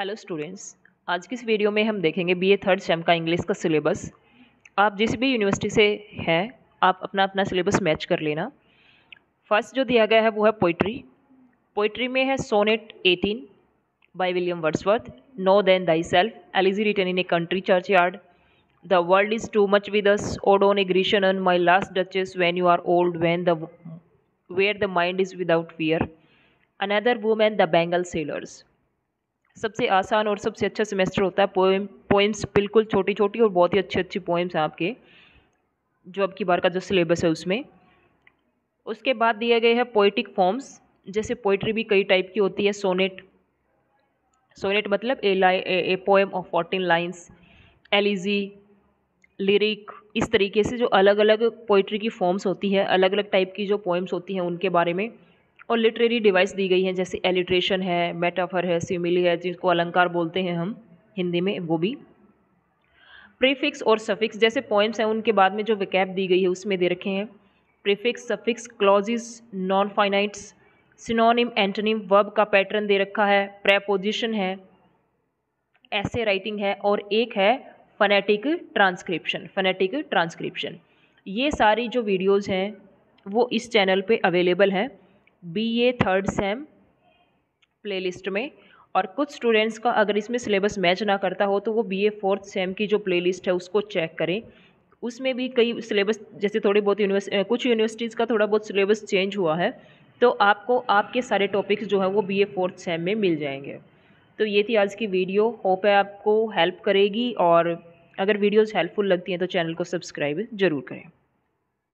Hello students आज की इस वीडियो में हम देखेंगे बीए थर्ड सेम का इंग्लिश का सिलेबस आप जिस भी यूनिवर्सिटी से हैं, आप अपना अपना सिलेबस मैच कर लेना। फ़र्स्ट जो दिया गया है वो है पोइट्री पोइट्री में है sonnet 18 by William Wordsworth know then thyself elegy written in a country churchyard the world is too much with us ode on a Grecian urn my last duchess when you are old when the where the mind is without fear another woman the bangle sellers सबसे आसान और सबसे अच्छा semester होता है poem poems बिल्कुल छोटी छोटी और बहुत ही अच्छी अच्छी पोएम्स हैं आपके, जो अब की बार का जो सिलेबस है उसमें। उसके बाद दिए गए हैं पोइटिक फॉर्म्स जैसे पोइट्री भी कई टाइप की होती है सोनेट सोनेट मतलब a lie a poem of fourteen lines elegy lyric इस तरीके से जो अलग अलग पोइट्री की फॉर्म्स होती है अलग अलग टाइप की जो पोएम्स होती हैं उनके बारे में। और लिटरेरी डिवाइस दी गई हैं, जैसे एलिट्रेशन है मेटाफर है सिमिली है, जिसको अलंकार बोलते हैं हम हिंदी में, वो भी। प्रीफिक्स और सफिक्स जैसे पॉइंट्स हैं, उनके बाद में जो विकैप दी गई है, उसमें दे रखे हैं। Prefix suffix clauses non finites synonym antonym verb का पैटर्न दे रखा है प्रेपोजिशन है ऐसे राइटिंग है, और एक है फनेटिक ट्रांसक्रिप्शन फनेटिक ट्रांसक्रिप्शन ये सारी जो वीडियोज़ हैं, वो इस चैनल पे अवेलेबल हैं। B A third sem playlist में। और कुछ स्टूडेंट्स का अगर इसमें सिलेबस मैच ना करता हो तो वो बी ए फोर्थ सेम की जो प्लेलिस्ट है, उसको चेक करें। उसमें भी कई सिलेबस, जैसे थोड़े बहुत यूनिवर्स कुछ यूनिवर्सिटीज़ का थोड़ा बहुत सिलेबस चेंज हुआ है तो आपको, आपके सारे टॉपिक्स जो हैं, वो बी ए फोर्थ सेम में मिल जाएँगे। तो ये थी आज की वीडियो। होप है आपको हेल्प करेगी, और अगर वीडियोज़ हेल्पफुल लगती हैं तो चैनल को सब्सक्राइब ज़रूर करें।